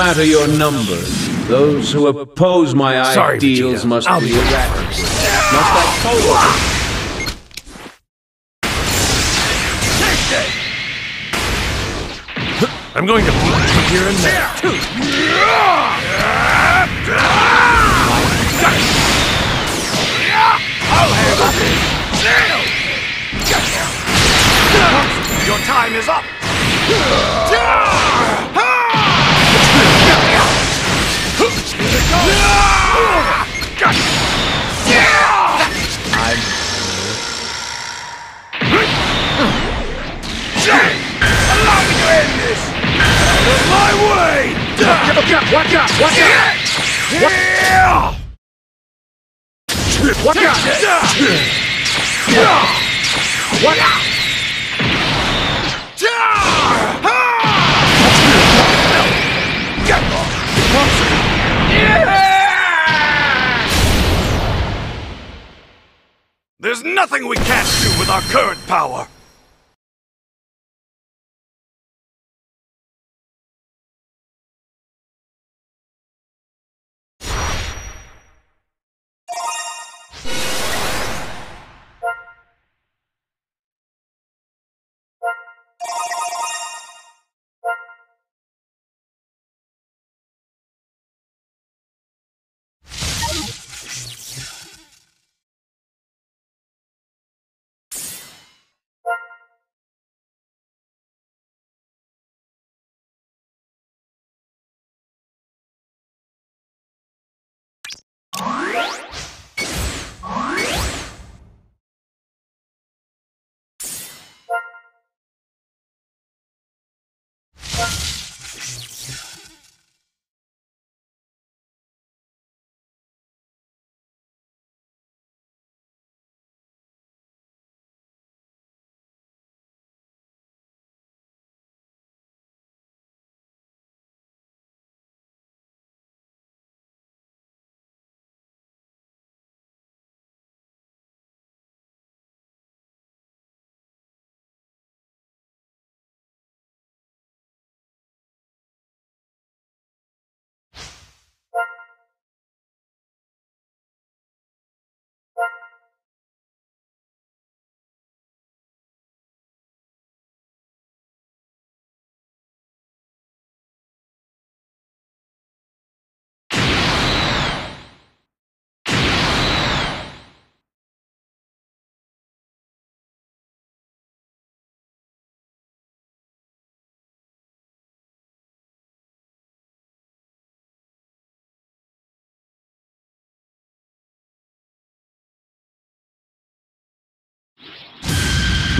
matter your numbers, those who oppose my Sorry, ideals Vegeta. must I'll be be- eradicated. Must I pose? I'm going to beat you here and there. Your time is up! Watch out! Watch out! Watch out! Yeah! Watch out! Watch out! There's nothing we can't do with our current power!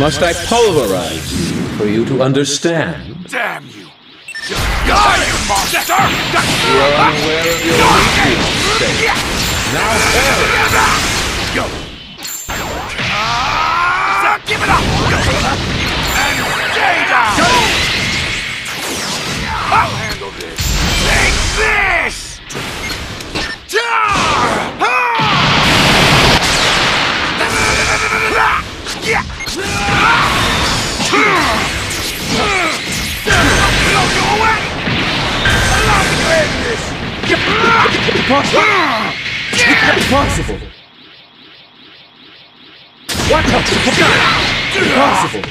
Must I pulverize you for you to understand? Damn you! Just die, you monster! You are unaware of your weakness, Now perish! Go! This! Impossible! Impossible! What the? Impossible!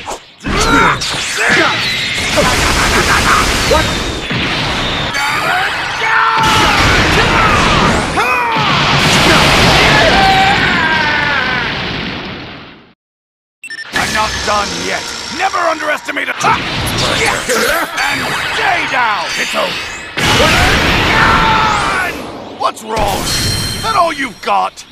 I'm not done yet. Never underestimate a ha! And stay down. It's over. What's wrong? Is that all you've got?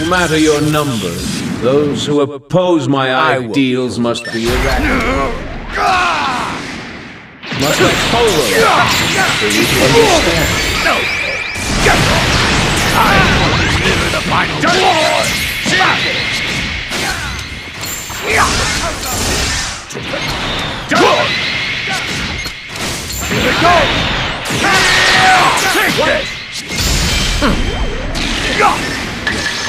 No matter your numbers, those who oppose my ideals must be eradicated. Must like polo for you to understand. Deliver the final blow! Here we go! Take this!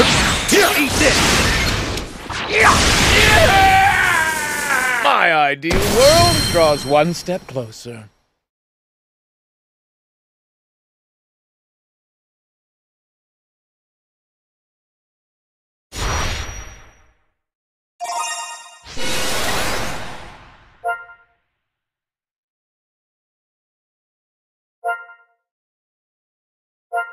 Eat this! My ideal world draws one step closer.